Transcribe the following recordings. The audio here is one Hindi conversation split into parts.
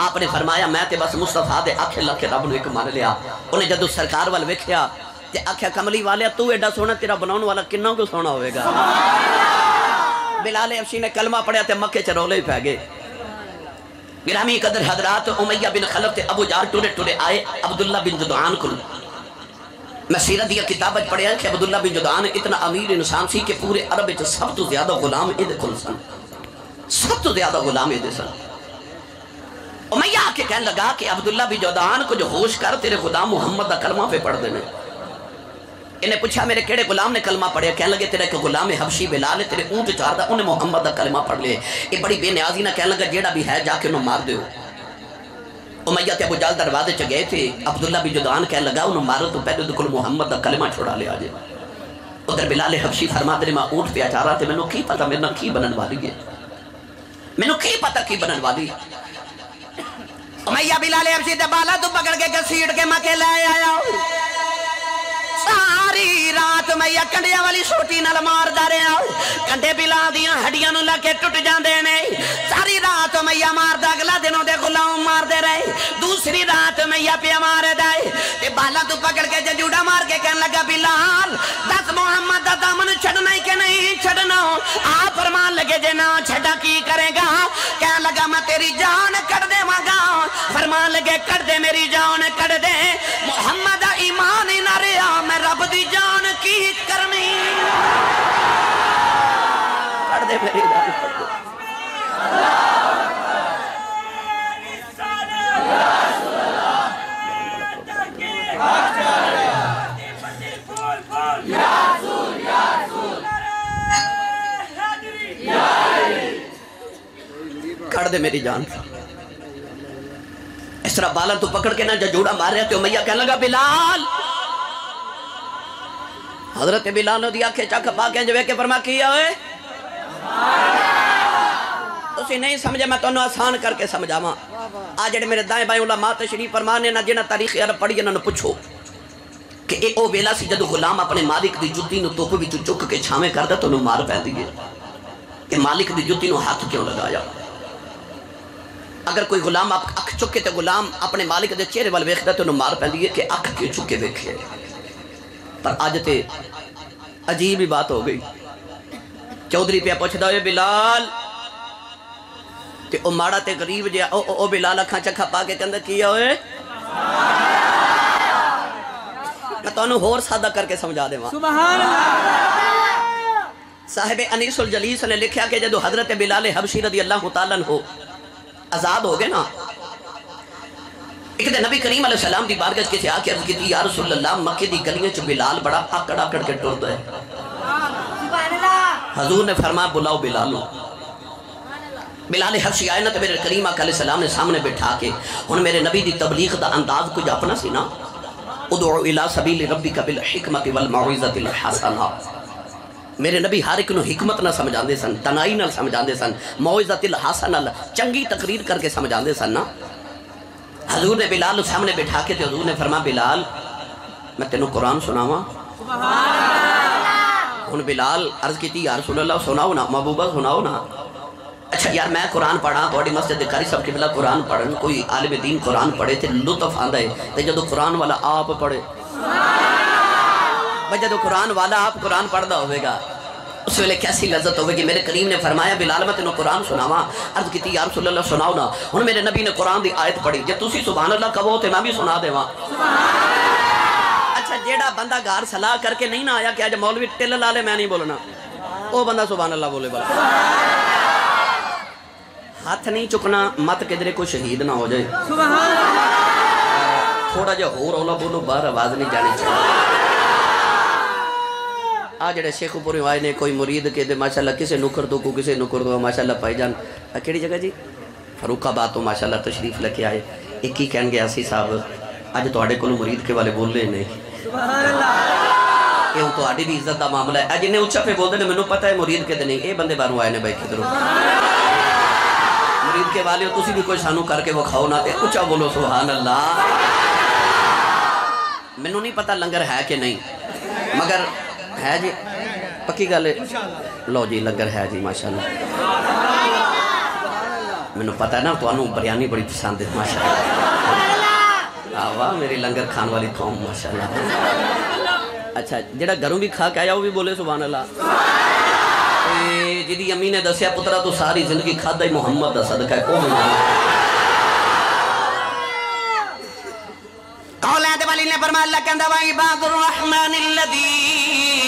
आपने फरमाया, मैं ते बस मुस्तफ़ा दे लखे रब एक मान लिया। उन्हें जदों सरकार वाल वेख्या आख्या कमली वाले, तू एडा सोना तेरा बनाने वाला बिलाल अफसी ने कलमा पै गए। कदर हजरात उमैया बिन खलफ ते अबू जार टुरे टुरे आए, अब्दुल्ला बिन जुदान को मैं सीरत दी किताब पढ़िया कि अब्दुल्ला बिन जुदान इतना अमीर इंसान सी कि पूरे अरब सब तो ज़्यादा गुलाम कोल सन। सब तो ज़्यादा गुलाम ये सन उमैया आके कहने लगा कि अब्दुल्ला भी जोदान कुछ होश कर, तेरे गुलाम मोहम्मद का कलमा पे पढ़ देने। इन्हें पूछा, मेरे केड़े गुलाम ने कलमा पढ़िया? कहने लगे, तेरा गुलाम है हबशी बिलाल है, तेरे ऊँट चारदा, उन्हें मोहम्मद का कलमा पढ़ लिया ये बड़ी बेनियाजी ना कहने लगा, जेड़ा भी है, जाके उन्होंने मार दो। उमैया अबू जाल दरवाजे च गए थे, अब्दुल्ला भी जोदान कहने लगा उन्होंने मारो तो पहले तो मोहम्मद का कलमा छुड़ा लिया जे उधर बिलाल हबशी फरमा, तेरे मैं ऊँट पे चाह रहा थे मैंने की पता, मेरे ना की बनने वाली है? मैनू की पता की बनने वाली? मैया बिलाले अफसी ते बाला तू पकड़ के घसीट के मके ले आया सारी रात मैया कंडिया वाली सोटी नाल मारदा रहा कंडे बिला दियाँ हड्डियाँ नु लके टूट जांदे ने सारी रात मैया मारदा अगला दिनों दे गुलाम मारदे रहे दूसरी रात मैया पे मारे दे ते बाला तू पकड़ के जजूड़ा मार के कहने लगा बिलाल दस मोहम्मद दा दामन छड़ना के नहीं छड़ना आ फरमान लगे जे ना छड़ा की करेगा कह लगा मैं तेरी जान कट देवांगा फरमान लगे कट दे मेरी जान कट दे मोहम्मद ईमान ही ना रहा मैं रब दी जान की करनी। कट दे मेरी कट दे कट दे मेरी जान। इस तरह बालन तू पकड़ के ना जजूड़ा मार रहे थे मैया कहने लगा, बिलाल। हज़रत बिलाल ने दिया खेचा खपा के जवे के परमा किया होए मालिक की जुत्ती चुक के छावे कर दे मार पै दी मालिक की जुत्ती हाथ क्यों लगाया? अगर कोई गुलाम अख चुके तो गुलाम अपने मालिक के चेहरे वाल वेखता तो मार पै दी कि अख क्यों चुके वेखे? पर अज तो अजीब ही बात हो गई। चौधरी पे पुछदा बिलाल ते ओ माड़ा ते गरीब जे ओ, ओ, ओ बिलाल अखा चखा पा के कहंदा की होए मैं तन्नू होर सादा करके समझा देवा। सुभान अल्लाह। साहिब अनीसुल जलीस ने लिखा कि जदों हज़रत बिलाल हबशी रदी अल्लाह तआला हो आज़ाद हो गए ना एक दिन नबी करीम सलाम दी बारगाह किसी आके अर्ज़ की या रसूल अल्लाह मक्के दी गलियाँ च बिलाल बड़ा आकड़ आकड़ के टुरदा है। हजूर ने फरमा बुलाओ बिलाल। बिलाल हर्षी आए ना तो मेरे करीम आका सलाम ने सामने बैठा के हुन मेरे नबी दी तबलीग दा अंदाज कुछ अपना सी ना? उदउ इला सबील रब्बिका बिल हिकमति वल हसना। मेरे नबी हर एक हिकमत ना समझाते सन तनाई नाल समझाते सन मौइज़तिल हसन नाल चंगी तकरीर करके समझाते सन ना? हजूर ने बिलाल सामने बैठा के हजूर ने फरमा बिलाल मैं तेन कुरान सुनावा। हुन बिलाल अर्ज़ की यार सुन सुनाओ ना महबूबा सुनाओ ना। अच्छा यार मैं कुरान पढ़ा थोड़ी मस्जिद कारी सब किबला कुरान पढ़न कोई आलिम दीन कुरान पढ़े ते लुत्फ आंदा है ते जदों कुरान वाला आप पढ़े। जदों कुरान वाला आप कुरान पढ़दा होवेगा उस वेले कैसी लज्जत होगी मेरे करीम ने फरमाया बिलाल मैं तेनों कुरान सुनावा। अर्ज़ की यार अल्लाह सुनाओ ना। हुन मेरे नबी ने कुरान दी आयत पढ़ी। जे तुसी सुभान अल्लाह कहो ते मैं भी सुना देवां। अच्छा जेड़ा बंदा घर सलाह करके नहीं ना आया कि आज मौलवी टिल ला ले मैं नहीं बोलना। वो बंदा सुभान अल्लाह बोले बोला हथ नहीं चुकना मत किधरे कोई शहीद ना हो जाए। थोड़ा जिहा होर औला बोलो बाहर आवाज़ नहीं जानी। चाहिए आ ਜਿਹੜੇ ਸ਼ੇਖੂਪੁਰ ਆਏ ਨੇ ਕੋਈ ਮੁਰੀਦ ਕੇ ਦੇ ਮਾਸ਼ਾਅੱਲਾ ਕਿਸੇ ਨੁਕਰ ਤੋਂ ਕੋ ਕਿਸੇ ਨੁਕਰ ਤੋਂ ਮਾਸ਼ਾਅੱਲਾ ਭਾਈਜਾਨ ਆ ਕਿਹੜੀ ਜਗ੍ਹਾ ਜੀ ਫਰੂਕਾਬਾਦ ਤੋਂ ਮਾਸ਼ਾਅੱਲਾ ਤਸ਼ਰੀਫ ਲੈ ਕੇ ਆਏ ਇੱਕ ਹੀ ਕਹਿਣਗੇ ਆਸੀ ਸਾਹਿਬ ਅੱਜ ਤੁਹਾਡੇ ਕੋਲ ਮੁਰੀਦ ਕੇ ਵਾਲੇ ਬੋਲੇ ਨੇ सुभान अल्लाह ਇਹ ਹੁਣ ਤੁਹਾਡੀ ਵੀ ਇੱਜ਼ਤ ਦਾ ਮਾਮਲਾ ਹੈ ਅੱਜ ਜਿੰਨੇ ਉੱਚਾ ਪੇ ਬੋਲਦੇ ਨੇ ਮੈਨੂੰ ਪਤਾ ਹੈ ਮੁਰੀਦ ਕਿਤੇ ਨਹੀਂ ਇਹ ਬੰਦੇ ਬਾਹਰੋਂ ਆਏ ਨੇ ਬਾਈ ਕਿਧਰੋਂ ਮੁਰੀਦ ਕੇ ਵਾਲਿਓ ਤੁਸੀਂ ਵੀ ਕੋਈ ਸਾਨੂੰ ਕਰਕੇ ਵਿਖਾਓ ਨਾ ਤੇ ਉੱਚਾ ਬੋਲੋ ਸੁਭਾਨ ਅੱਲਾ ਮੈਨੂੰ ਨਹੀਂ ਪਤਾ ਲੰਗਰ ਹੈ ਕਿ ਨਹੀਂ ਮਗਰ है जी? पक्की गल लो जी लंगर है जी माशा मैं पता है ना तो बिरयानी बड़ी पसंद है माशा वाह मेरी लंगर खाने वाली कौम माशा अच्छा जेड़ा घरों भी खा के आया वो भी बोले सुबह अल्लाह जिदी अम्मी ने दसिया पुत्रा तू तो सारी ज़िंदगी खादा ही मुहम्मद का सदका है कौन कौलाद वाली ने फरमाया अल्लाह कहंदा वाई बादुर रहमान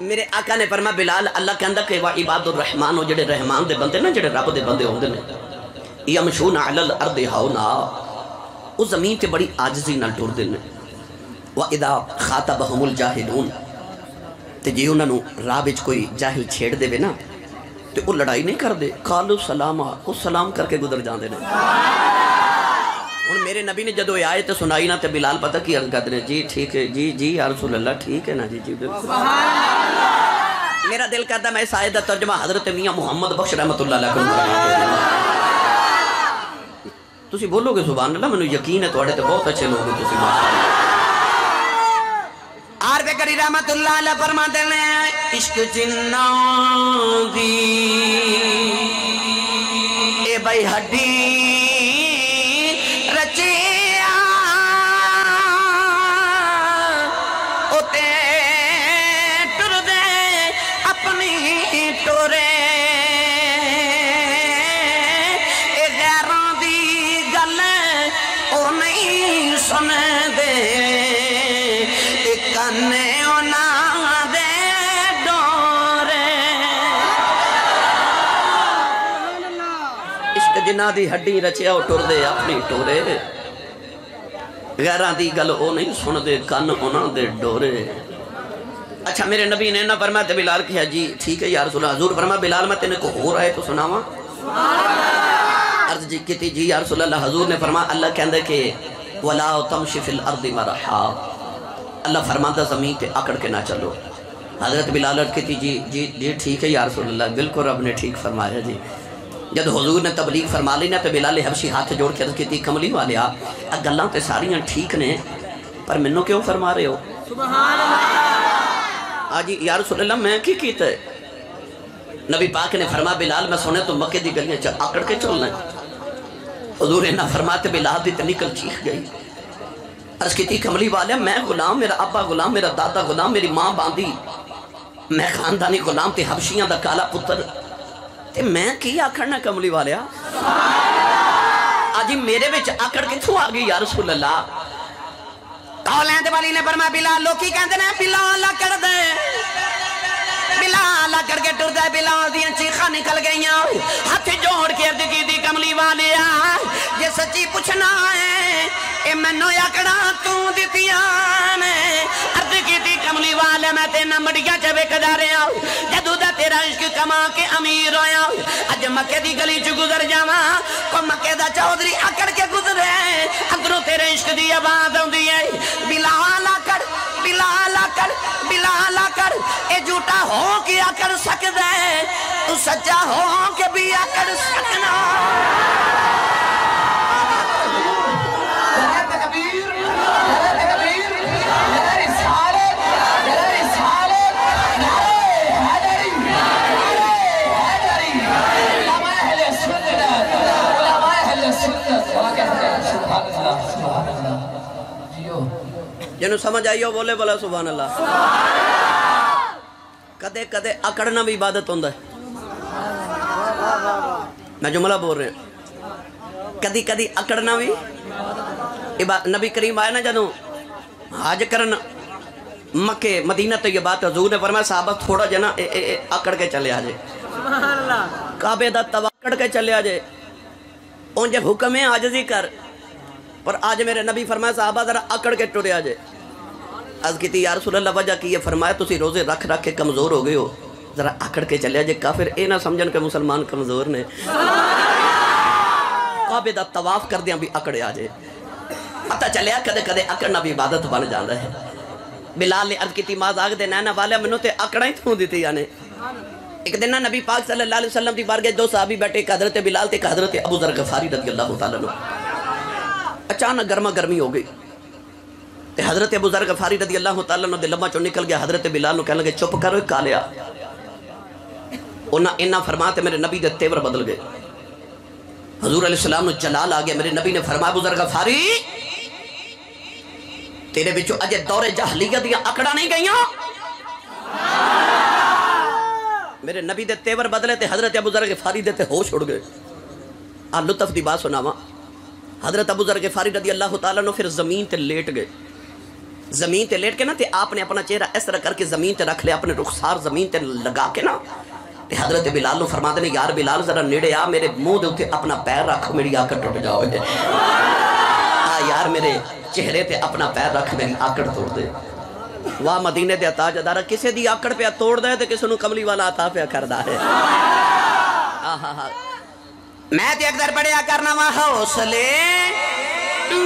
मेरे आका ने फरमाया बिलाल अल्लाह कहंदा कि वा इबादुर रहमान ओ जेड़े रहमान दे बंदे ना जेड़े रब दे बंदे होंदे ने यमशून अलल अर्द हौना ਉਹ ਜ਼ਮੀਨ ਤੇ ਬੜੀ ਆਜਜ਼ੀ ਨਾਲ ਟੁਰਦੇ ਨੇ वाइदा खाता बहमुल जाहिदून तो जे उन्होंने राह में कोई जाहिल छेड़ दे ना तो वो लड़ाई नहीं करते कालू सलाम वो सलाम करके गुजर जाते हैं हूँ मेरे नबी ने जो आए तो सुनाई ना तो बिलाल पता की अर्ज़ करते हैं जी ठीक है जी जी यार सुल्ला ठीक है ना जी जी मेरा दिल करता मैं इस का तर्जमा हज़रत मियाँ मुहम्मद बख्श रहमत ਤੁਸੀਂ ਬੋਲੋਗੇ ਸੁਭਾਨ ਅੱਲਾ ਮੈਨੂੰ ਯਕੀਨ ਹੈ ਤੁਹਾਡੇ ਤੇ ਬਹੁਤ ਅੱਛੇ ਲੋਕ ਹੋ ਤੁਸੀਂ हज़रत करी रहमतुल्लाह अलैह फरमाते हैं इश्क जिन्ना दी ए भाई हड्डी रचिया उते अपनी गल सुने। जिन्हों की हड्डी रचिया टुरते अपनी टोरे गैर की गल वो नहीं सुनते कन उन्होंने डोरे अच्छा मेरे नबी ने ना परमा तो बिलाल किया जी ठीक है यार सुना हजूर परमा बिलाल मैं तेने को हो रहा है तो सुनावा अर्ज़ जी की जी यार सुल्ला हजूर ने फरमा अल्लाह कहें कि वला तम शिफिल अर्द मरहा अल्लाह फरमाता ज़मीन पे आकड़ के ना चलो हज़रत बिलाल अर्ज़ की जी जी जी ठीक है यार सुल्ला बिल्कुल रब ने ठीक फरमाया जी जब हजूर ने तबलीग फरमा ली ना तो बिलाल हबशी हाथ जोड़ के अर्ज़ की कमली वाले आ गल्लां तो सारियाँ ठीक ने पर मैनू क्यों फरमा रहे हो? आज यार सुल्ला मैं की कीता है? नबी पाक ने फरमा बिलाल मैं सुने तो मक्के दी गलियाँ च आकड़ के चलना हजूर ने फरमाते बिलाल दी तो निकल चीख गई। अर्ज़ की कमली वाले मैं गुलाम मेरा अब्बा गुलाम मेरा दादा गुलाम मेरी माँ बांदी मैं खानदानी गुलाम ते हबशियाँ दा काला पुत्र ते मैं की आखना कमली वाले आज मेरे विच आकड़ किथों आ गई यार रसूल अल्लाह कौलैंद वाली ने दे। आकड़ के दी चीखा निकल गई हाथ जोड़ के की कमली वाले जे सच्ची पूछना है मैनू आकड़ा तू अर्ज़ की कमली वाले, मैं तेना मड़िया च वेखदा रहा दा तेरा इश्क कमा के अमीर होया। अज मक्के दी गली च गुजर जावा। को मक्के दा चौधरी अकड़ के गुजरे। अगरों तेरे इश्क दी आवाज़ आती है बिलाल आकड़ बिलाल आकड़ बिलाल आकड़, ए झूठा हो के आकड़ सकदा है तू सच्चा हो के भी आकड़ सकना। कबीर जिन्हों समझ आई बोले बोला सुबह अल्लाह कदे कदे अकड़ना भी इबादत होंगे मैं जुमला बोल रहा कदी कदी अकड़ना भी नबी करीम आया ना जदों हाज करना मक्के मदीना तो ये बात हजूर ने मैं साहबा थोड़ा जना अकड़ ए, ए, आकड़ के चले आजे काबे का तवा कड़ के चले आजे उनके हुक्म है आजजी कर। पर आज मेरे नबी फरमाया साहबा जरा अकड़ के टुरया जे अज की यार सुल्ला वजह की फरमाया तुसी रोज़े रख रख के कमज़ोर हो गए हो। जरा आकड़ के चलिया जे काफिर ये ना समझन के मुसलमान कमज़ोर ने। काबे दा तवाफ कर दिया भी अकड़े आ जे पता चलिया कद कद अकड़ना भी इबादत बन जाता है। बिलाल ने अर्ज़ की माज दे नैना वाले मैनू ते अकड़ा ही थू दी ने। एक दिन ना नबी पाक सल्लल्लाहु अलैहि वसल्लम की बारगाह दो साहबी बैठे एक हज़रत बिलाल ते एक हज़रत अबू जर गफारी रज़ी अल्लाह तआला अचानक गर्मा गर्मी हो गई। ते हज़रत अबू गफारी रज़ी अल्लाह तआला नु दे लम्मा चो निकल गया। हज़रत बिलाल नु कहने लगे, चुप करो कालिया उन्हें इन्ना फरमा ते मेरे नबी दे तेवर बदल गए। हजूर अलैहि सलाम जलाल आ गया। मेरे नबी ने फरमाया, अबू जर गफारी, तेरे विचों अजे दौरे जहलीयत दी अकड़ा नहीं गई मेरे नबी दे तेवर बदले ते हज़रत अबू जर गफारी दे ते होश गए। आ लुत्फ की बात सुनावा। हज़रत अबू जर गफारी रदी अल्लाह तआला नो फिर ज़मीन ते लेट गए। ज़मीन ते लेट के ना आपने अपना चेहरा इस तरह करके ज़मीन ते रख लिया, अपने रुखसार ज़मीन ते लगा के ना। हज़रत बिलाल नु फरमाते ने, यार बिलाल, जरा नेड़े आ, मेरे मुँह दे उत्ते अपना पैर रख, मेरी आकड़ टूट जाओगे। आ यार, मेरे चेहरे ते अपना पैर रख, मेरी आकड़ तोड़ दे। वाह, मदीने दे ताजदार किसे दी आकड़ पे तोड़ दे किसे कमली वाला अता पे करदा है? आहा मैं ते अकदर पढ़िया करना वा हौसले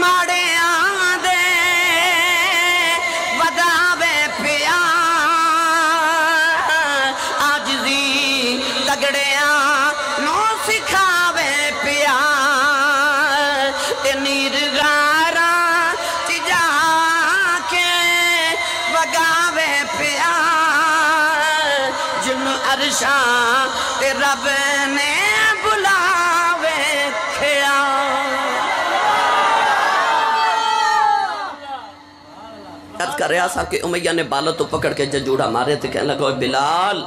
माड़े आंदे, वदावे पिया आजजी तगड़िया नो सिखावे पिया ते नीर चिजा के वगावे पिया जिन अरशा रब ने बुलावे कर रहा सा कि उमैया ने बालों तो पकड़ के जजूड़ा मारे तो कहने लगा, "ओए बिलाल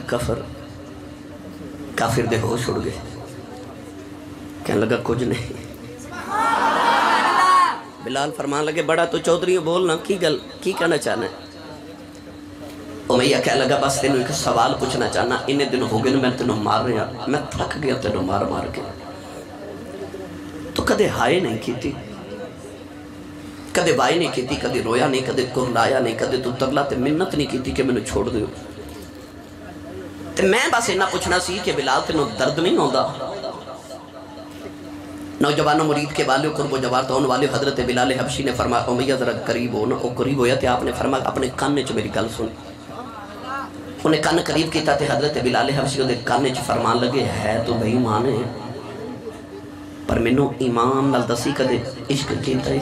कफर, काफिर दे होश उड़ गए। कहने लगा, कुछ नहीं। बिलाल फरमान लगे, बड़ा तो चौधरी बोल ना, की गल, की कहना चाहना उमैया कह लगा, बस तेन एक सवाल पूछना चाहना, इन्ने दिन हो गए मैं तेन मार रहा, मैं थक गया तेन मार मार के। तो कदे हाय नहीं की कदे वाई नहीं की कदे रोया नहीं कदे कुरलाया नहीं कदे तू तरला ते मिन्नत नहीं की कि मैंने छोड़ दियो ते मैं बस इन्ना पूछना सी कि बिलाल तेन दर्द नहीं आता नौजवानों मुरीद के वाले कुर्बो जवार तो वाले हजरत बिलाल हबशी ने फरमाया उमैया जरा करीब हो ना वो करीब होया ते आपने फरमाया अपने कान च मेरी गल सुन उन्हें कन करीब किया ते हजरत बिलाल हबशी ਉਹਦੇ ਕੰਨ 'ਚ ਫਰਮਾਨ ਲੱਗੇ ਹੈ ਤੂੰ ਬੇਈਮਾਨ ਹੈ पर मैं ईमान नाल दसी कद इश्क जीता ही।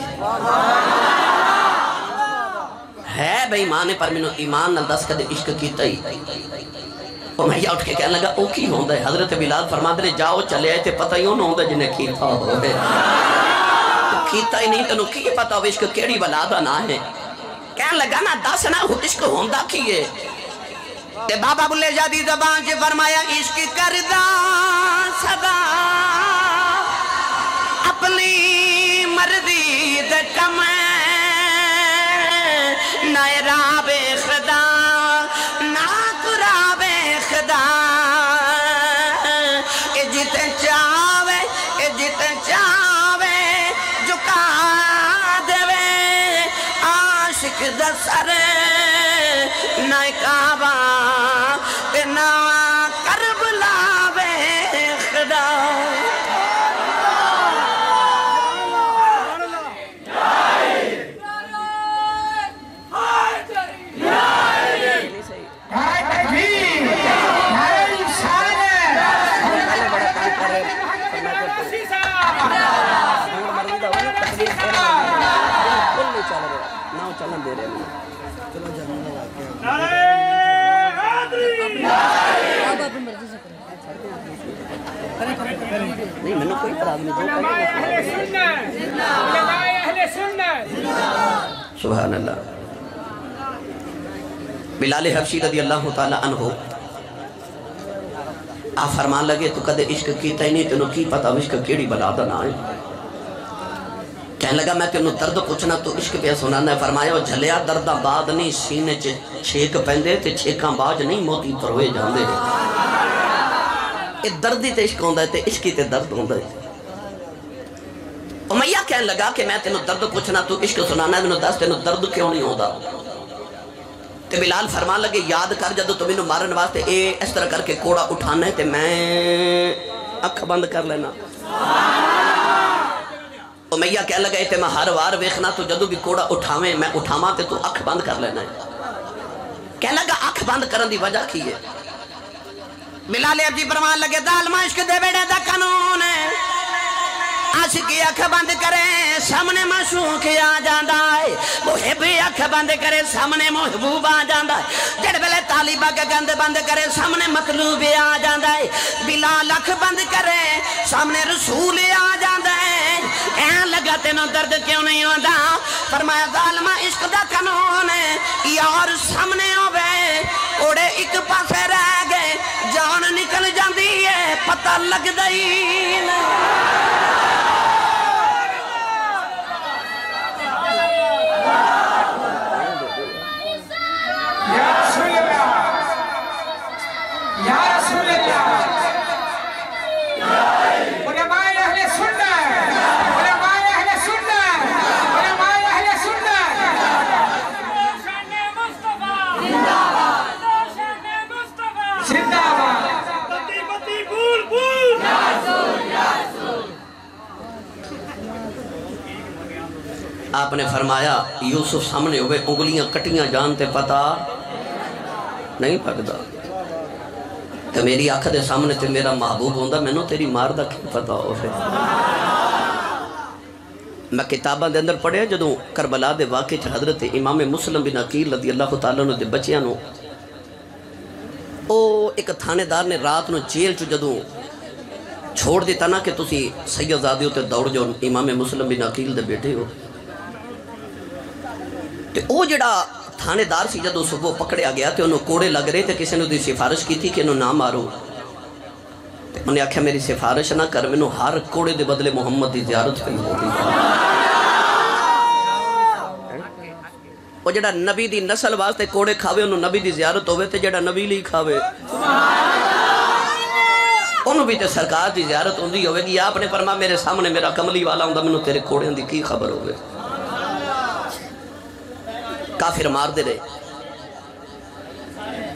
है माँ ने पर मैं ईमान नाल दस कद इश्क किया उठ के लगा की हज़रत बिलाल ने, जाओ पता ही जिन्हें नहीं, तेन की पता इश्क बला ना है? कह लगा, ना दस ना इश्क होंदा की है? बाबा बुले जादी जबान च फरमाया, इश्क करदा सदा। अपनी मर्ज़ी दम नायरा बेखदा ना कुरा बेखदा जित चावे इजत चावे झुका देवे। आशिक दसर बिलाल हबशी रदी अल्लाह तहो आ फरमान लगे, तू कद इश्क किया ही नहीं, तेन की पता इश्क कि बला का ना है? कहने लगा, मैं तेन दर्द पूछना, तू इश्क पे सुना फरमाया जलिया दर्द बाद नहीं, सीने च छेक पेंदे ते छेका बाद नहीं, मोती परोए जाते दर्द ही तो इश्क आता है इश्क ही तो दर्द आता है। उमैया कह लगा कि मैं तेन दर्द पूछना, तू इश्क सुनाना मैंने दस, तेन दर्द क्यों नहीं आता ਤੇ ਬਿਲਾਲ ਫਰਮਾਨ ਲੱਗੇ ਯਾਦ ਕਰ ਜਦੋਂ ਤੂੰ ਮੈਨੂੰ ਮਾਰਨ ਵਾਸਤੇ ਇਹ ਇਸ ਤਰ੍ਹਾਂ ਕਰਕੇ ਕੋੜਾ ਉਠਾਣਾ ਹੈ ਤੇ ਮੈਂ ਅੱਖ ਬੰਦ ਕਰ ਲੈਣਾ उमैया कह लगा ते मैं हर वार वेखना तू जदों भी कोड़ा उठावे मैं उठावा ते तू अख बंद कर लेना है कह लगा अख बंद करने की वजह की है बिलाल जी फरमान लगे दालमा इश्क दे बेड़े दा कानून है आशिकी अख बंद करे, सामने मशूक आ जाता है। मुहिब अख बंद करे, सामने महबूब आ जाता है। जड़ वेले बग गंद बंद करे, सामने मतलूब आ जाता है। बिला लख बंद करे, सामने रसूल आ जाता है। ऐ लगा तेन दर्द क्यों नहीं आता फरमाया जालमा इश्क दा कानून है यार सामने होवे ओड़े एक पासे रह गए जान निकल जाती है पता लगदा ही नहीं या रसूल अल्लाह या रसूल अल्लाह उलमाए अहले सुन्नत उलमाए अहले सुन्नत उलमाए अहले सुन्नत शाने मुस्तफ़ा जिंदाबाद शाने मुस्तफ़ा जिंदाबाद बत्ती बत्ती फूल फूल आपने फरमाया, यूसुफ सामने हुए उंगलियाँ कटिया जानते पता नहीं पकता तो मेरी अख के सामने तो मेरा महबूब होंगे मैनू तेरी मार का क्या पता हो फिर मैं किताबा के अंदर पढ़िया जो करबला के वाक़े हज़रत इमाम मुस्लिम बिन अकील रदी अल्लाह तला के बच्चों ओ एक थानेदार ने रात को जेल चो जदों छोड़ दिता ना कि तुम सैयदजादे उत्ते दौड़ जाओ, इमाम मुस्लिम बिन अकील के बेटे हो। ਤੇ ਉਹ ਜਿਹੜਾ ਥਾਣੇਦਾਰ ਸੀ ਜਦੋਂ ਸੁਬਹ ਪਕੜਿਆ ਗਿਆ ਤੇ ਉਹਨੂੰ ਕੋੜੇ ਲੱਗ ਰਹੇ ਤੇ ਕਿਸੇ ਨੇ ਉਹਦੀ ਸਿਫਾਰਿਸ਼ ਕੀਤੀ ਕਿ ਇਹਨੂੰ ਨਾ ਮਾਰੋ ਤੇ ਉਹਨੇ ਆਖਿਆ ਮੇਰੀ ਸਿਫਾਰਿਸ਼ ਨਾ ਕਰ ਮੈਨੂੰ ਹਰ ਕੋੜੇ ਦੇ ਬਦਲੇ ਮੁਹੰਮਦ ਦੀ ਜ਼ਿਆਰਤ ਪਈ ਹੋਗੀ ਉਹ ਜਿਹੜਾ ਨਬੀ ਦੀ ਨਸਲ ਵਾਸਤੇ ਕੋੜੇ ਖਾਵੇ ਉਹਨੂੰ ਨਬੀ ਦੀ ਜ਼ਿਆਰਤ ਹੋਵੇ ਤੇ ਜਿਹੜਾ ਨਬੀ ਲਈ ਖਾਵੇ ਉਹਨੂੰ ਵੀ ਤੇ ਸਰਕਾਰ ਦੀ ਜ਼ਿਆਰਤ ਹੁੰਦੀ ਹੋਵੇਗੀ ਆਪਨੇ ਫਰਮਾ ਮੇਰੇ ਸਾਹਮਣੇ ਮੇਰਾ ਕਮਲੀ ਵਾਲਾ ਹੁੰਦਾ ਮੈਨੂੰ ਤੇਰੇ ਕੋੜਿਆਂ ਦੀ ਕੀ ਖਬਰ ਹੋਵੇ काफिर मार दे। रहे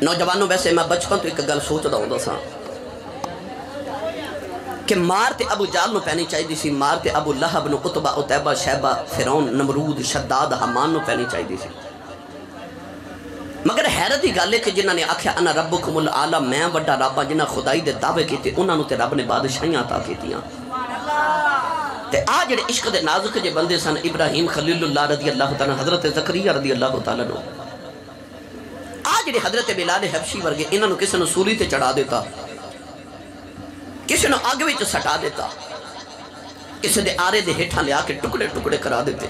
नौजवानों, वैसे मैं बचपन तो एक गल सोचता हूँ सा कि मार तो अबू जाल में पैनी चाहिए सी, मार तो अबू लहब न उतबा, उतैबा शैबा फिरौन, नमरूद, शद्दाद, हमान में पैनी चाहिए सी। मगर हैरत की गल है कि जिन्होंने आख्या अना रब खुमुल आला, मैं व्डा रब हाँ जिन्हें खुदाई के दावे किए उन्होंने तो रब ने बादशाहियाँ अता की ते नाजुक जे बंदे सन, इब्राहिम चढ़ा देता, किसे सटा आरे दे हेठा लिया के टुकड़े टुकड़े करा देते।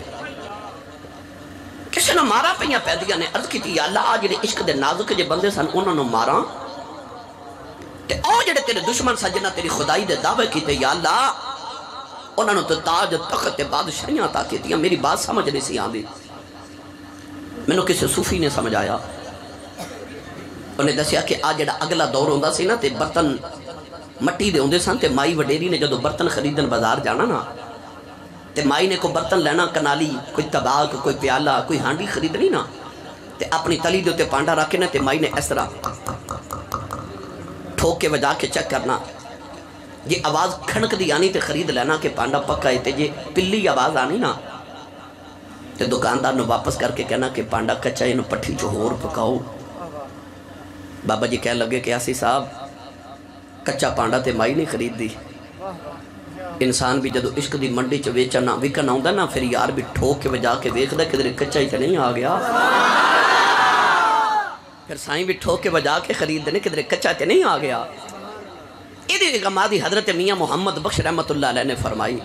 मारा पईया पैदियाँ ने अर्ज़ कीती, या अल्लाह नाजुक जे बंदे सन उनन मारा। ते तेरे दुश्मन सजना तेरी खुदाई दे दावे उन्होंने तो ताज तखत बादशाही अता की मेरी बात समझ नहीं सी आती मैं किसी सूफी ने समझ आया उन्हें दसिया कि आ जो अगला दौर आता से ना तो बर्तन मट्टी के आते सन तो माई वडेरी ने जो बर्तन खरीदन बाज़ार जाना ना तो माई ने कोई बर्तन लेना, कनाली, कोई तबाक, कोई प्याला, कोई हांडी खरीदनी ना तो अपनी तली के उत्ते पांडा रख के ना तो माई ने इस तरह ठोक के बजा के चेक करना। जे, आवाज़ खनकदी आनी तो खरीद लेना कि पांडा पक्का है तो जे पिली आवाज़ आनी ना। तो दुकानदार ने वापस करके कहना कि पांडा कच्चा इन पट्ठी चो होर पकाओ। बाबा जी कह लगे कि आसी साहब, कच्चा पांडा तो माई नहीं खरीदी इंसान भी जो इश्क की मंडी च वेचन विकन आ ना, फिर यार भी ठोक के बजा के वेखदा किधरे कच्चा ही तो नहीं आ गया। फिर साई भी ठोक के बजा के खरीदने किधरे कच्चा तो नहीं आ गया। ये हज़रत मियाँ मोहम्मद बख्श रहमत ने फरमाई।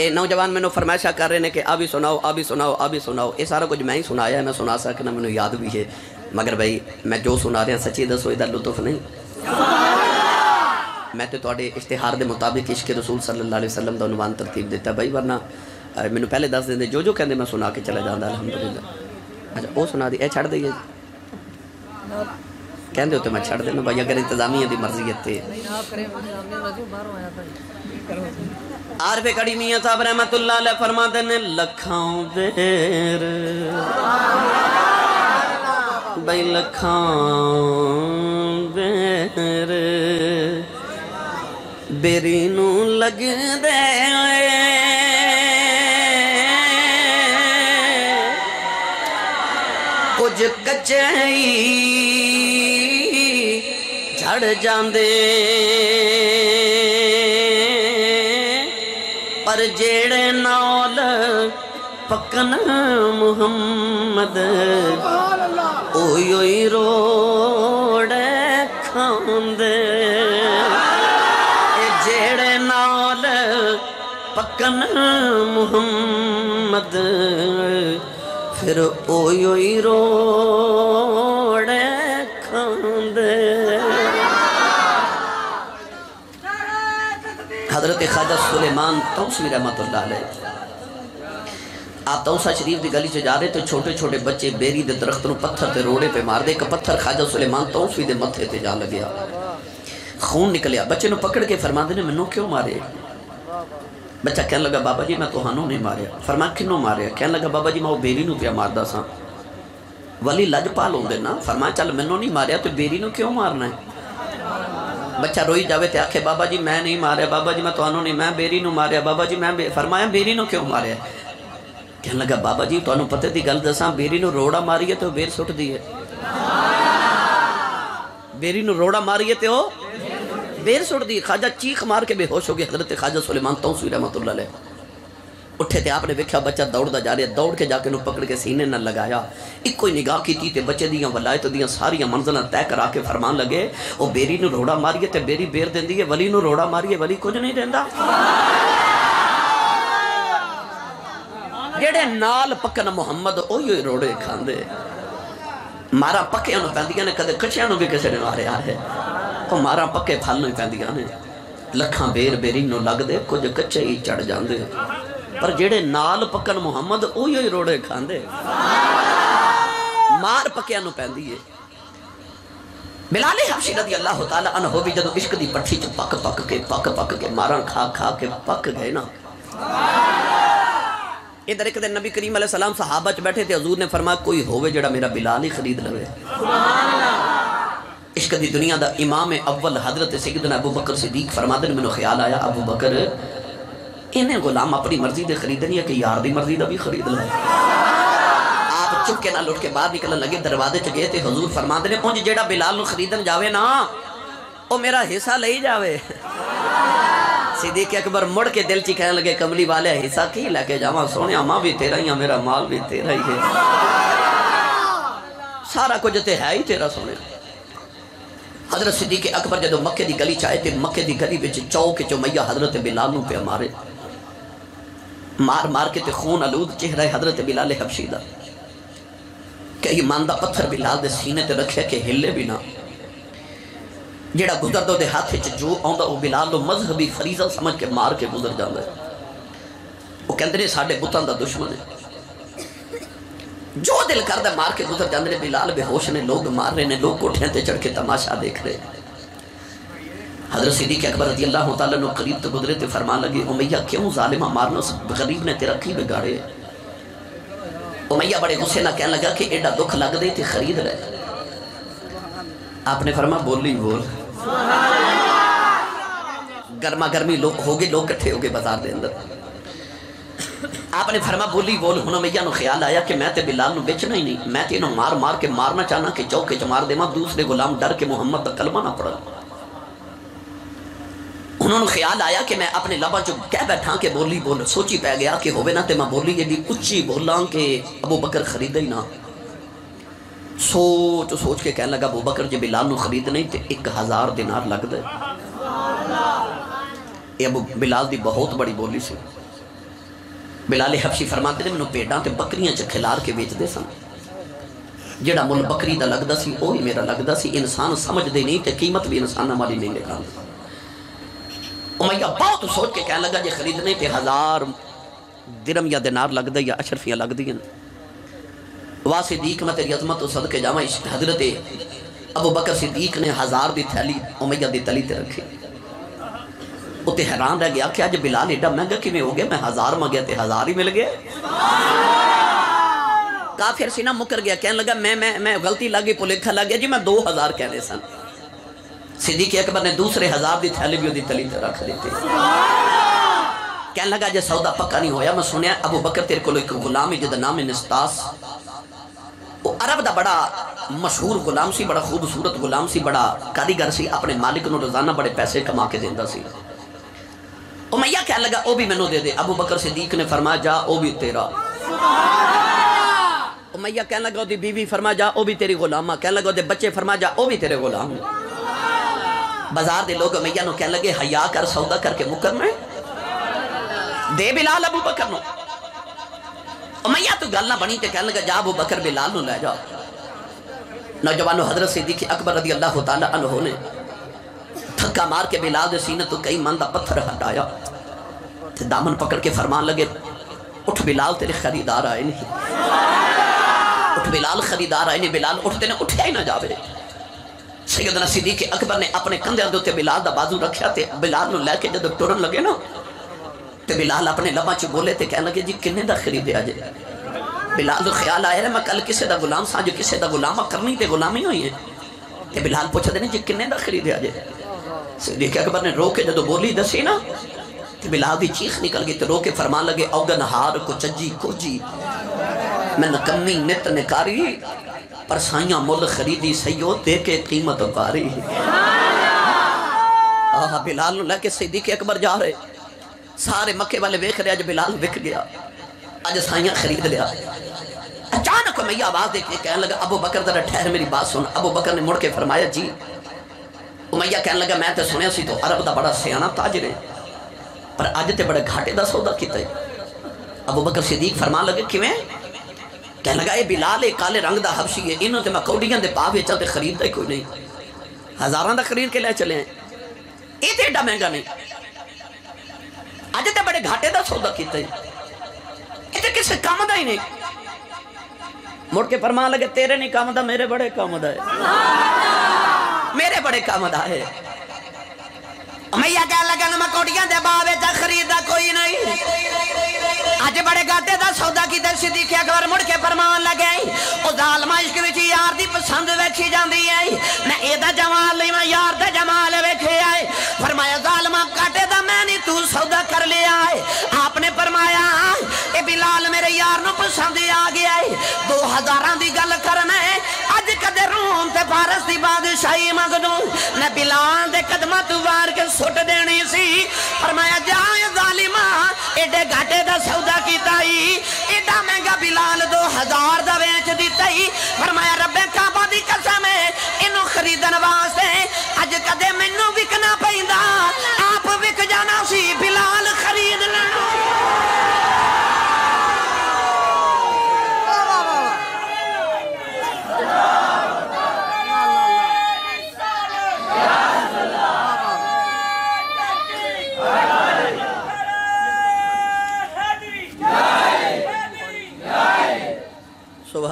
ए नौजवान मैंने फरमाइशा कर रहे हैं कि आ भी सुनाओ, आ भी सुनाओ, आ भी सुनाओ। ये सारा कुछ मैं ही सुनाया है, मैं सुना सकना मैंने याद भी है। मगर भाई, मैं जो सुना रहा सची दसो, इधर लुत्फ नहीं। मैं तो थोड़े इश्तहार के मुताबिक इश्क रसूल सल्ला वसलम का अनुमान तरतीब दिता बई वरना मैंने पहले दस देंगे जो जो कहें मैं सुना के चला जाता अलहमदुल्ला अच्छा वो सुना दी, ए छड़ दईए कहते ਹੋ ਤੇ ਮੈਂ ਛੱਡ ਦੇਣਾ ਭਾਈ ਅਗਰ ਇੰਤਜ਼ਾਮੀਆਂ ਦੀ ਮਰਜ਼ੀ ਇੱਥੇ आरफ कड़ीमिया साहब रहमतुल्ला अलैह फरमाते ने देर भाई लखां बेरी नू लग दे कुछ कचई ਹੀ ਝੜ ਜਾਂਦੇ ਪਰ ਜਿਹੜੇ ਨਾਲ ਪੱਕਨ ਮੁਹੰਮਦ ਓਏ ਓਏ ਰੋੜੇ ਖਾਂਦੇ ਇਹ ਜਿਹੜੇ ਨਾਲ ਪੱਕਨ ਮੁਹੰਮਦ ਫਿਰ ਓਏ ਓਏ ਰੋੜੇ हज़रत खाजा सुलेमान तौसमी रहमत आप तौसा शरीफ की गली च जा रहे तो छोटे छोटे बच्चे बेरी के दरख्त में पत्थर से रोड़े पे मारते एक पत्थर खाजा सुलेमान तौसवी के मत्थे से जा लगे खून निकलिया। बच्चे ने पकड़ के फरमाते ने, मैनू क्यों मारे? बच्चा कह लगा, बाबा जी, मैं तोहानों नहीं मारिया फरमा किनों मारिया कह लगा, बाबा जी, मैं वो बेरी नु क्या मारदा सा। वली लजपाल होंगे ना। फरमा चल, मैनू नहीं मारिया तो बेरी नु क्यों मारना है? बच्चा रोई जाए तो आखे बाबा जी मैं नहीं मारिया बाबा जी मैं थानू नहीं मैं बेरी न मारिया बाबा जी मैं फरमाया बेरी ने क्यों मारे कह लगा बाबा जी थानू पते की गल दसा बेरी ने रोड़ा मारीे तो बेर सुट दी है बेरी ने रोड़ा मारीे तो बेर सुट दी खाजा चीख मार के बेहोश हो गया हज़रत खाजा सुलेमान तो सूर्य मतुल्ला उठे तो आपने वेख्या, बच्चा दौड़ता जा रहा दौड़ के जाके पकड़ के सीने न लगया। इको ही निगाह की तो बच्चे दियाँ दियाँ सारिया मंजिल तय करा के फरमान लगे वह बेरी रोड़ा मारीे तो बेरी बेर दें वली रोड़ा मारीे वली कुछ नहीं देता जेड़े नाल पकन मुहम्मद उ रोड़े खाते मारा पक्या पैदा ने, कद कच्चिया भी किसी ने मारिया है तो मारा पक्के फल नहीं पैदा ने। लखा बेर बेरी लगते कुछ कच्चे ही चढ़ जाते ਬੇਰੀ ਨੂੰ ਲੱਗਦੇ ਕੁਝ ਕੱਚੇ ਹੀ ਚੜ ਜਾਂਦੇ ਪਰ ਜਿਹੜੇ ਨਾਲ ਪੱਕਣ ਮੁਹੰਮਦ ਉਹੀ ਹੀ ਰੋੜੇ ਖਾਂਦੇ ਮਾਰ ਪੱਕਿਆਂ ਨੂੰ ਪੈਂਦੀ ਏ ਬਿਲਾਲ ਹਬਸ਼ੀ ਰਦੀ ਅੱਲਾਹ ਤਾਲਾ ਅਨਹੂ ਵੀ ਜਦੋਂ ਇਸ਼ਕ ਦੀ ਪੱਠੀ ਚ ਪੱਕ ਪੱਕ ਕੇ ਪੱਕ ਪੱਕ ਕੇ ਮਾਰਾਂ ਖਾ ਖਾ ਕੇ ਪੱਕ ਗਏ ਨਾ ਇਧਰ ਇੱਕ ਦਿਨ ਨਬੀ ਕਰੀਮ ਅਲੈਹ ਸਲਾਮ ਸਹਾਬਾ ਚ ਬੈਠੇ ਤੇ ਹਜ਼ੂਰ ਨੇ ਫਰਮਾਇਆ ਕੋਈ ਹੋਵੇ ਜਿਹੜਾ ਮੇਰਾ ਬਿਲਾਲ ਹੀ ਖਰੀਦ ਲਵੇ इश्क दी दुनिया दा इमाम अव्वल हजरत सैयदना अबू बकर सिद्दीक फरमाते ने मैनू ख्याल आया अबू बकर इन्हें गुलाम अपनी मर्ज़ी दे खरीदनी है कि यार की मर्ज़ी का भी खरीद ले। आप चुपके नाल उठ के बाहर निकलन लगे, दरवाजे च गए ते हजूर फरमाते ने उंज जेड़ा बिलाल नु खरीदन जावे ना, ओ मेरा हिस्सा ले जावे। सिद्दीक अकबर मुड़ के दिल च कहने लगे, कमली वाले, हिस्सा की लेके जावा? सोने माँ भी तेरा ही मेरा माल भी तेरा ही है। सारा कुछ तो है ही तेरा सोने हज़रत सिद्दीक अकबर जदों मक्के की गली च आए ते मक्के दी गली चौक च मैया हज़रत बिलाल नु पे मारे। मार मार के खून आलूद चेहरा हज़रत बिलाल हबशी दा कई मन दा पत्थर बिलाल दे सीने ते रखे के हिले भी ना। जेड़ा गुजरदा दे हाथ जो वो बिलाल मजहबी फरीजा समझ के मार के गुजर जांदा वो कहंदे ने साडे बुतां दा दुश्मन है। जो दिल करदा मार के गुजर जाते बिलाल बेहोश ने, लोग मार रहे ने, लोग कोठियाँ चढ़ के तमाशा देख रहे। हज़रत सिद्दीक अकबर रज़ी अल्लाह नु करीब तो गुजरे ते फरमान लगे, उमैया, क्यों जालिमा मारना उस गरीब ने तेरा की बिगाड़े? उमैया बड़े गुस्से ना कहने लगा कि एडा दुख लग दे ते खरीद ले। आपने फरमा बोली, बोल। गर्मा गर्मी लोग हो गए लोग इकट्ठे हो गए बाज़ार के अंदर। आपने फरमा बोली, बोल। हूँ मैया ख्याल आया कि मैं ते बिलाल बेचना ही नहीं। मैं ते इन्हों मार मार के मारना चाहना कि चौके च मार देवा, दूसरे गुलाम डर के मुहम्मद का कलमा ना पढ़ उन्होंने ख्याल आया कि मैं अपने लबा चो कह बैठा कि बोली बोल, सोची पै गया कि होवे ना तो मैं बोली एडी उच्ची बोला कि अबू बकर खरीद ही ना। सोच सोच के कह लगा, अबू बकर, जो बिलाल खरीद नहीं तो एक हज़ार दिनार लगता है अबू बिलाल की बहुत बड़ी बोली सी। बिलाल हफ्शी फरमाते मैं पेड़ा तो बकरिया च खिलार के बेचते सन। जोड़ा मुल बकरी का लगता सी वही मेरा लगता स। इंसान समझते नहीं तो कीमत भी इंसान वाली नहीं निकालता उमैया, बहुत सोच के कह लगा जे खरीदने ते हज़ार दिरम या दिनार लगता या अशरफियाँ लग हैं वाह सिद्दीक मैं तेरी अजमत तो सद के जावा हज़रत अबू बकर सिद्दीक ने हज़ार की थैली, उमैया की तली ते रखी। उत्ते हैरान रह गया कि अज बिलाल एडा महँगा किमें हो गया? मैं हज़ार मंगया तो हज़ार ही मिल गया काफिर सीना मुकर गया कह लगा, मैं मैं मैं गलती लग गई भुलेखा लग गया जी मैं दो हज़ार कहने सन। सिद्दीक अकबर ने दूसरे हज़ार की थैली भी तली ते रख दी कह लगा जे सौदा पक्का नहीं होया मैं सुनिया अबू बकर तेरे को एक गुलाम है जिदा नाम है निस्तास। वो अरब का बड़ा मशहूर गुलाम सी बड़ा खूबसूरत गुलाम सी बड़ा कारीगर सी अपने मालिक ਨੂੰ रोज़ाना बड़े पैसे कमा के देंदा सी। उमैया कह लगा वो भी मैनू दे दे अबू बकर सिद्दीक ने फरमाया जा वो भी तेरा। उमैया कह लगा ओदी बीवी फरमा जा वो भी तेरी गुलामा। कह लगा ओदे बच्चे फरमा जा वो भी तेरे गुलाम। ने बाज़ार के लोग उमैया नु कह लगे, हया कर, सौदा करके मुकर में। दे बिलाल अबू बकर नु। उमैया तो गल ना बनी ते कह लगा, जा अबू बकर बिलाल नु ले जा नौजवानों हज़रत सिद्दीक अकबर रदी अल्लाह अन्हु ने थका मार के बिलाल दे सीने तो कई मन का पत्थर हटाया। दामन पकड़ के फरमान लगे, उठ बिलाल, तेरे खरीदार आए नहीं। उठ बिलाल, खरीदार आए नहीं, बिलाल उठते ने उठया ही ना जावे। सैयदना सिद्दीक अकबर ने अपने कंधे दे उत्ते बिलाल दा बाजू रखया ते बिलाल नु लेके जब टुरन लगे ना, ते बिलाल अपने लबा च बोले ते कहने लगे, जी, किन्ने दा खरीदया जे बिलाल को ख्याल आया मैं कल किसी का गुलाम सा, जो किसी का गुलाम करनी ते गुलामी हुई है ते बिलाल पूछते ने, जी, किन्ने दा खरीदया जे सिद्दीक अकबर ने रो के जब बोली दसी ना, ते बिलाल की चीख निकल गई ते रो के फरमान लगे, औगन हार को चज्जी मैं नकमी नित निकारी पर साइया मुल खरीदी सयो दे के कीमत पारी आह बिलाल लेके सिद्दीक अकबर जा रहे सारे मक्के वाले वेख रहे अज बिलाल विक गया। अज साइया खरीद लिया। अचानक मैं आवाज़ दे के कहने लगा अबू बकर जरा ठहर मेरी बात सुन। अबू बकर ने मुड़ के फरमाया जी। उमैया कहने लगा मैं तो सुनिया सी तो अरब का बड़ा सियाना ताजर है पर अज तो बड़े घाटे का सौदा किया अबू बकर सिद्दीक फरमान लगे किवें? कहने लगा ये बिलाल है काले रंग का हबशी है, इन्हों तो मैं कौड़ियाँ के पा बेचा तो खरीदता ही कोई नहीं। हज़ारों का खरीद के ले चले ये तो एडा महँगा नहीं। अज तो बड़े घाटे का सौदा किया ये किसी काम का ही नहीं। मुड़ के फरमान लगे, तेरे नहीं काम का मेरे बड़े काम दा है। मेरे बड़े काम का है। मैया कह लगा मैं कोटियाँ दे बावे खरीदा कोई नहीं। अज बड़े गाटे दा सौदा की दर्शी दिखिया अकबर मुड़ के फरमान लगे जालमा इश्क यार दी पसंद वेखी जांदी है मैं एदा जमाल नहीं, मैं यार जमाल वेखे आए फरमाया, जालमा काटे दा मैं नहीं, तू सौदा कर लिया है आपने फरमाया, ए बिलाल, मेरे यार नु पसंद आ गया है दो हजारां दी गल करना है अज कदे रोम ते फारस दी बादशाही मंग दूँ मैं बिलाल दे कदमां तू वार के सुट देनी सी फरमाया जा जालिमा एडे घाटे दा सौदा कीता ही एडा महँगा बिलाल दो हज़ार दा बेच दिता ही फरमाया रब्बे काबा दी कसम है इनु खरीदन वास्ते अज कदे मैनू विकना पैंदा आप विक जाना सी बिलाल खरीद लेना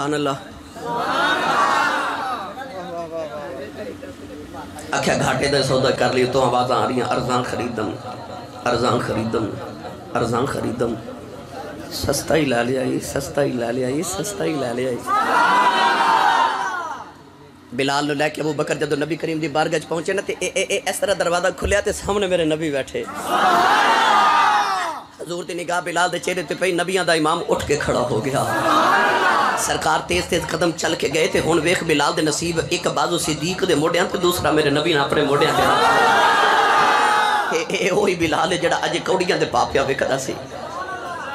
सुबहान अल्लाह आख्या घाटे का सौदा कर लिया तो आवाज़ आ रही अर्जा खरीदम अर्जा खरीदम अर्जा खरीदम। सस्ता ही ला लिया सस्ता ही ला लिया सस्ता ही ला लिया बिलाल नु लैके अबू बकर जदों नबी करीम दी बारगाह च पहुँचे ना ए ए ए, इस तरह दरवाज़ा खुलिया ते सामने मेरे नबी बैठे। हजूर दी निगाह बिलाल दे चेहरे ते पई, नबियाँ दा इमाम उठ के खड़ा हो गया। सरकार तेज तेज कदम चल के गए थे। हूँ वेख बिलाल दे नसीब एक बाजू सिद्दीक दे मोढियाँ ते दूसरा मेरे नबी ने अपने मोढियाँ ए ओही बिलाल है जेड़ा अज कौड़ियाँ दे पापिया विकदा सी।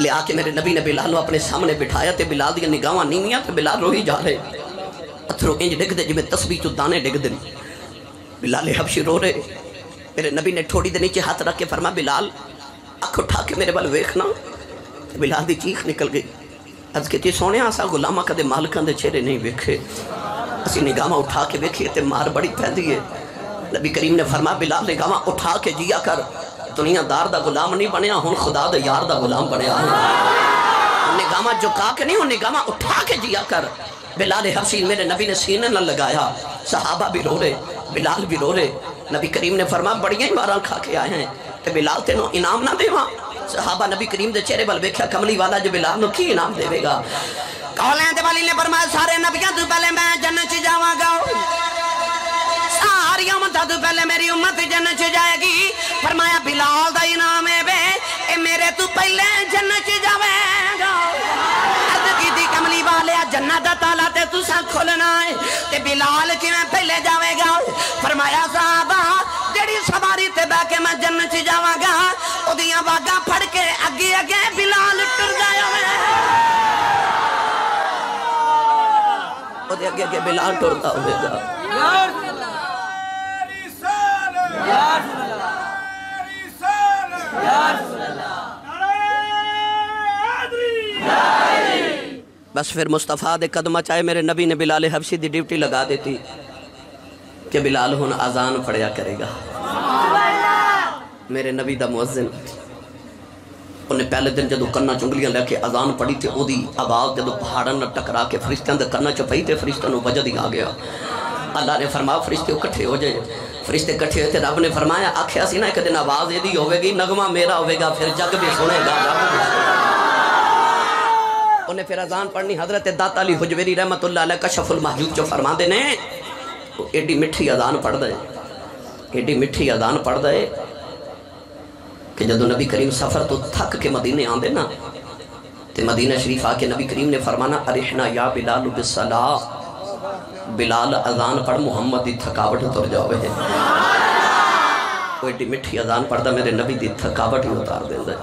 लिया के मेरे नबी ने बिलाल अपने सामने बिठाया तो बिलाल दिन निगाह नीवियाँ तो बिलाल रोई जा रहे अथरू इंज डिगदे जिवें तस्बीह चो दाने डिगदे ने। बिलाल हबशी रो रहे मेरे नबी ने ठोड़ी दे नीचे हाथ रख के फरमा, बिलाल, अख उठा के मेरे वाल वेखना। बिलाल दी चीख निकल गई। अर्ज़ की सोने असा गुलामा कदे मालिकां के चेहरे नहीं वेखे। असि निगाह उठा के वेखिए ते मार बड़ी पैदी है। नबी करीम ने फरमा बिलाल निगाहां उठा के जिया कर। दुनियादार का गुलाम नहीं बनया हूँ खुदा दे यार दा गुलाम बनया निगाह झुका के नहीं, हुन निगाहां उठा के जिया कर। बिलाल हबशी मेरे नबी ने सीने न लगाया। सहाबा भी रो रहे बिलाल भी रो रहे नबी करीम ने फरमा बड़िया ही मारा खा के आए हैं। तो बिलाल, तेनों इनाम ना देवा? सहाबा नबी करीम दे चेहरे वाल वेख्या, कमली वाला जो बिलाल नु की इनाम देवेगा? कौलें वाली ने फरमाया, सारे नबियाँ तू पहले मैं जन्नत च जावांगा। सारी उम्मत तू पहले मेरी उम्मत च जाएगी। फरमाया, बिलाल दा इनाम है वे, ए मेरे तू पहले जन्नत च जावेगा। कमली वाले जन्नत दा ताला ते तुसा खोलना है, ते बिलाल किवें पहले जावेगा? फरमाया, साहबा जेड़ी सवारी ते बह के मैं जन्नत च जावांगा। वागा फड़ के अगे अगे बिलाल टुर अगे अगे बिलाल टुरदा होवेगा बस फिर मुस्तफ़ा दे कदम चाहे मेरे नबी ने बिलाल हबशी की ड्यूटी लगा देती। कि बिलाल हुन अजान पढ़िया करेगा। मेरे नबी का मुअज्जिन, उन्हें पहले दिन जो कन्ना चुंगलियाँ लैके अजान पढ़ी तो ओदी आवाज़ जो पहाड़ों न टकरा के फरिश्तों के कन्ना च पई तो फरिश्तों को वजद ही आ गया। अल्लाह ने फरमाया, फरिश्ते इकट्ठे हो जाए। फरिश्ते इकट्ठे होते रब ने फरमाया आख्या ना एक दिन आवाज़ यदी होगी नगमा मेरा होगा फिर जग भी सुनेगा उन्हें फिर अजान पढ़नी हज़रत दाता अली हुजवेरी अलैह कशफुल महजूब चो फरमाते ने वो एडी मिठी अजान पढ़दा है। एडी मिठी अजान पढ़दा है कि जो नबी करीम सफ़र तो थक के मदीने आंदे ना तो मदीना शरीफ आके नबी करीम ने फरमाना, अरिहना या बिलाल बिसला बिलाल अजान पढ़, मुहम्मद की थकावट तुर जावे वो एडी मिठी अजान पढ़ता मेरे नबी की थकावट ही उतार देंदा है।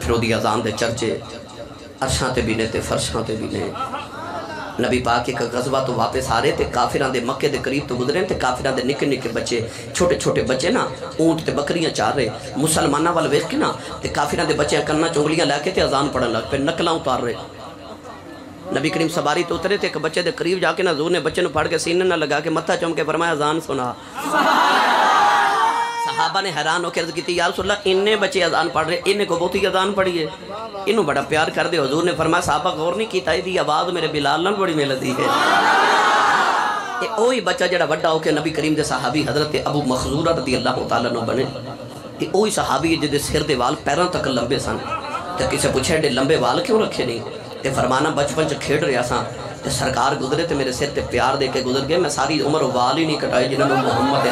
फिर ओदी अजान के चर्चे, अरशां ते भी ने फरशां ते भी ने। नबी पाक एक गजबा तो वापस आ रहे थे। काफिर दे मक्के दे करीब तो गुजरे ते काफिर दे निक्के निक्के बच्चे छोटे छोटे बच्चे ना, ऊँट तो बकरियाँ चार रहे। मुसलमाना वाल वेख के ना, ते काफिरां दे बच्चे कन्ना चुंगलियाँ लैके ते अजान पढ़न लग पे, नकलां उतार रहे। नबी करीम सवारी तो उतरे थे एक बच्चे के करीब जाके ना जूर ने बच्चे फड़ के सीने ना लगा के मत्था चुम के फरमाया, अजान सुना। सहाबा ने हैरान होकर अर्ज़ की, यार सुल्ला, इन्ने बच्चे अजान पढ़ रहे इन्हें को बहुती अजान पढ़ी है। इनू बड़ा प्यार कर दे, हजूर ने फरमाया, साहबा गौर नहीं किया आवाज़ मेरे बिलाल नाल बड़ी मिलती है। ओही बच्चा जड़ा वड्डा होके नबी करीम के सहाबी हज़रत अबू मखजूरा रदी अल्लाह तआला नो बने। ये ओही सहाबी है जिहदे सिर के वाल पैरों तक लंबे सन। ते किसे पूछे एडे लंबे वाल क्यों रखे नहीं? ते फरमाना बचपन च खेड रहा सा। ते सरकार गुजरे तो मेरे सिर ते प्यार दे के गुजर गए। मैं सारी उम्र वाल ही नहीं कटाई जिन्होंने मुहम्मद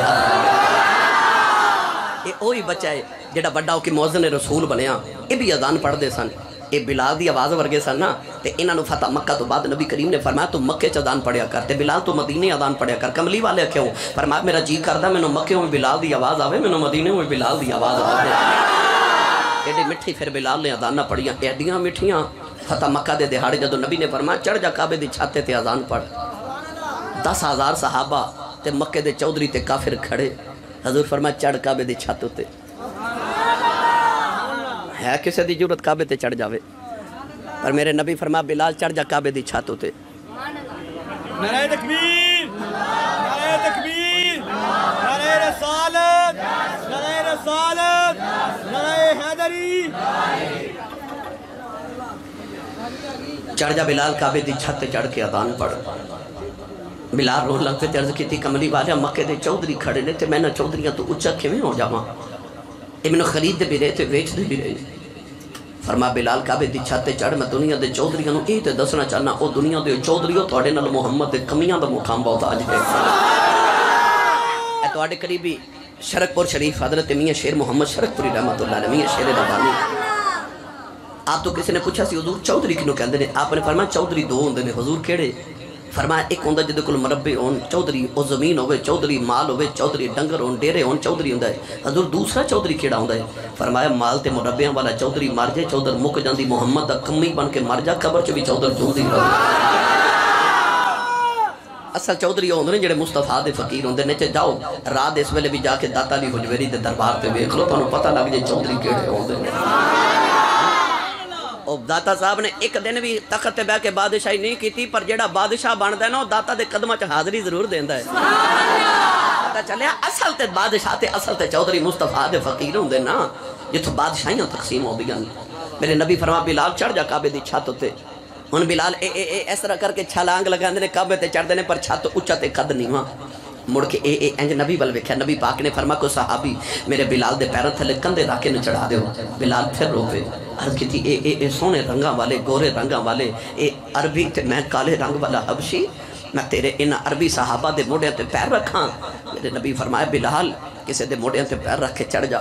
ही बच्चा है जोड़ा व्डा होकर मौजन रसूल बनया यह भी अदान पढ़ते सन। ये बिलाल की आवाज़ वर्गे सन ना। तो इन्हों फतह मक्का तो बाद नबी करीम ने फरमाया, तू मक्के अदान पढ़िया कर तो बिलाल तो मदीने अदान पढ़िया कर। कमली वाले क्यों फरमाया मेरा जी करता मैंने मके में बिलाल की आवाज़ आवे, मैंने मदीने में बिलाल की आवाज़ आवे। एडी मिठी फिर बिलाल ने अदाना पढ़िया। एडिया मिठिया फतह मक्का के दिहाड़े जो नबी ने फरमाया, चढ़ जा काबे की छाते से पढ़। दस हज़ार सहाबा तो मक्के चौधरी तो काफिर खड़े। हजूर फरमा चढ़ काबे की छत उत्ते है किसी की ज़रूरत काबे ते चढ़ जावे? पर मेरे नबी फरमा बिलाल चढ़ जा काबे की छत उत्ते चढ़ जा बिलाल काबे की छत चढ़ के अदान पढ़। बिलाल रोन लग पे अर्ज की कमली वाले मक्के के चौधरी खड़े ने ते मैं ना चौधरियां तो उच्चा किवें हो जावां ये मैंने खरीदते भी रहे थे वेचते भी रहे फरमा बिलाल काबे की छत ते चढ़ मैं दुनिया के चौधरियों ये तो दसना चाहना वो दुनिया के चौधरी थोड़े नाल मुहम्मद के कमियां का मुकाम बहुत आज है ਇਹ ਤੁਹਾਡੇ ਕਰੀਬੀ ਸ਼ਰਕਪੁਰ ਸ਼ਰੀਫ हजरत मियाँ शेर मोहम्मद शरकपुरी रहमतुल्लाह अलैह मियाँ शेर रबानी आप तो किसी ने पूछा सी हजूर चौधरी किनों कहते हैं आपने फरमाया चौधरी दो होंगे ने हजूर केड़े फरमाया एक होंगे जिद को मरबे होन, चौधरी वो ज़मीन होवे, चौधरी माल होवे, चौधरी डंगर होन, डेरे होन, चौधरी होंगे हजूर दूसरा चौधरी केड़ा होंगे फरमाया, माल ते मुरब्बियाँ वाला चौधरी मर जाए, चौधर मुक जाती मुहम्मद का कमी बन के मर जा, कबर च भी चौधर जूंदी असल चौधरी होंगे जेडे मुस्तफ़ा दे फकीर होंगे ने जाओ, रात इस वेले भी जाके दाता हुजवेरी दे दरबार ते वेख लो तुहानू पता लग जाए चौधरी केड़े होंगे ਉਹ ਦਾਤਾ ਸਾਹਿਬ ਨੇ ਇੱਕ ਦਿਨ ਵੀ ਤਖਤ ਤੇ ਬਹਿ ਕੇ ਬਾਦਸ਼ਾਹੀ ਨਹੀਂ ਕੀਤੀ ਪਰ ਜਿਹੜਾ ਬਾਦਸ਼ਾਹ ਬਣਦਾ ਨਾ ਉਹ ਦਾਤਾ ਦੇ ਕਦਮਾਂ 'ਚ ਹਾਜ਼ਰੀ ਜ਼ਰੂਰ ਦਿੰਦਾ ਹੈ ਪਤਾ ਚੱਲਿਆ ਅਸਲ ਤੇ ਬਾਦਸ਼ਾਹ ਤੇ ਅਸਲ ਤੇ ਚੌਧਰੀ ਮੁਸਤਫਾ ਦੇ ਫਕੀਰ ਹੁੰਦੇ ਨਾ ਜਿੱਥੋਂ ਬਾਦਸ਼ਾਹੀਆਂ ਤਕਸੀਮ ਹੁੰਦੀਆਂ ਨੇ ਮੇਰੇ ਨਬੀ ਫਰਮਾ ਬਿਲਾਲ ਚੜ ਜਾ ਕਾਬੇ ਦੀ ਛੱਤ ਉੱਤੇ ਹੁਣ ਬਿਲਾਲ ਇਹ ਇਹ ਇਹ ਇਸ ਤਰ੍ਹਾਂ ਕਰਕੇ ਛਲਾਂਗ ਲਗਾਉਂਦੇ ਨੇ ਕਾਬੇ ਤੇ ਚੜਦੇ ਨੇ ਪਰ ਛੱਤ ਉੱਚਾ ਤੇ ਕੱਦ ਨੀਵਾ ਮੁੜ ਕੇ ਇਹ ਇਹ ਇੰਜ ਨਬੀ ਵੱਲ ਵੇਖਿਆ ਨਬੀ ਪਾਕ ਨੇ ਫਰਮਾ ਕੋ ਸਹਾਬੀ ਮੇਰੇ ਬਿਲਾਲ ਦੇ ਪੈਰਾਂ ਥੱਲੇ ਕੰਧੇ ਰੱਖ ਕੇ ਨੂੰ ਚੜਾ ਦਿਓ ਬਿਲਾਲ ਫਿਰ ਰੋਵੇ अर्ज की ये ये ये सोने रंगा वाले गोरे रंगा वाले ये अरबी ते मैं काले रंग वाला हबशी मैं तेरे इन अरबी साहबा दे मोड़े ते पैर रखा मेरे नबी फरमाया बिलाल किसी के मोड़े ते पैर रख के चढ़ जा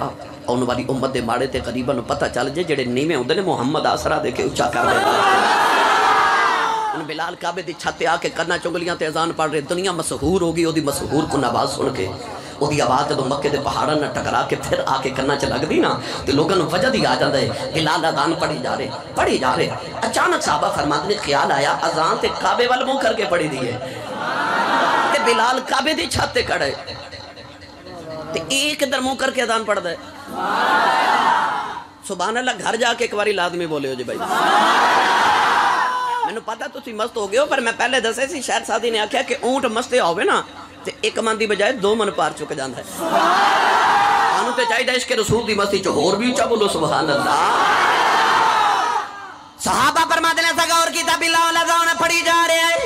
आने वाली उम्मत के माड़े ते गरीबन पता चल जे जेडे नीवे होंगे ने मुहम्मद आसरा दे के उच्चा कर दे उन बिलाल काबे की छत आके कना चुंगलियाँ अजान पढ़ रहे दुनिया मशहूर हो गई मशहूर को नवाज़ सुन के वो आवाज़ जो मके के पहाड़ों ने टकरा के फिर आके कना च लगती ना तो लोगों को वजह ही आ जाता है बिलाल अजान पढ़ी जा रहे पढ़ी जा रहे अचानक साबा फरमाद ने ख्याल आया अजान से काबे वाल मुँह करके पढ़ी दी है तो बिलाल काबे की छत कड़े तो एक इधर मुँह करके अजान पढ़ दे सुबह अल्लाह घर जाके एक बार लादमी बोलियो जी भाई ਮੈਨੂੰ ਪਤਾ ਤੁਸੀਂ ਮਸਤ ਹੋ ਗਏ ਹੋ ਪਰ ਮੈਂ ਪਹਿਲੇ ਦੱਸਿਆ ਸੀ ਸ਼ਾਇਦ ਸਾਦੀ ਨੇ ਆਖਿਆ ਕਿ ਊਂਟ ਮਸਤੇ ਹੋਵੇ ਨਾ ਤੇ ਇੱਕ ਮਨ ਦੀ ਬਜਾਏ ਦੋ ਮਨ ਪਾਰ ਚੁੱਕ ਜਾਂਦਾ ਹੈ ਸਾਨੂੰ ਤੇ ਚਾਹੀਦਾ ਇਸ਼ਕ ਰਸੂਲ ਦੀ ਮਸਤੀ ਚ ਹੋਰ ਵੀ ਉੱਚਾ ਬੋਲੋ ਸੁਭਾਨ ਅੱਲਾਹ ਸਹਾਬਾ ਫਰਮਾਦੇ ਨੇ ਸਗਾ ਹੋਰ ਕੀਤਾ ਬਿਲਾਲ ਅਜ਼ਾਨ ਫੜੀ ਜਾ ਰਿਹਾ ਹੈ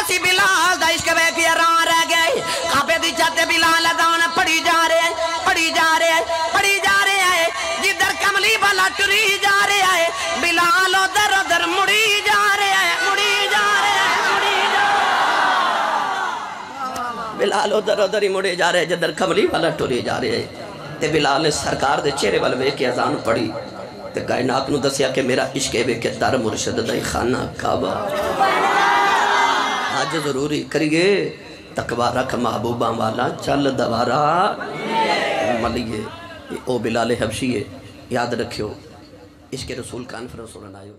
ਅਸੀਂ ਬਿਲਾਲ ਦਾ ਇਸ਼ਕ ਵੇਖ ਕੇ ਹੈਰਾਨ ਰਹਿ ਗਏ ਕਾਬੇ ਦੀ ਛੱਤ ਤੇ ਬਿਲਾਲ ਅਜ਼ਾਨ ਫੜੀ ਜਾ ਰਿਹਾ ਹੈ ਫੜੀ ਜਾ ਰਿਹਾ ਹੈ टुरी जा रहा है। बिलाल उधर उधर मुड़ी जा रहा है, मुड़ी जा रहा है, मुड़ी जा बिलाल उधर उधर ही मुड़े जा रहे जिधर वाला टुरी जा ते बिलाल ने सरकार दे चेहरे वाल वेख के अजान पढ़ी। ते कायनात नु दसिया मेरा इश्क है वेख के दर मुर्शद दा खाना काबा ज़रूरी करिए, तकवा रख महबूबा वाला, चल दबारा मलिए ओ बिलाल हबशी यादि रखियो। इश्क रसूल कॉन्फ्रेंस फिरसो लाहियो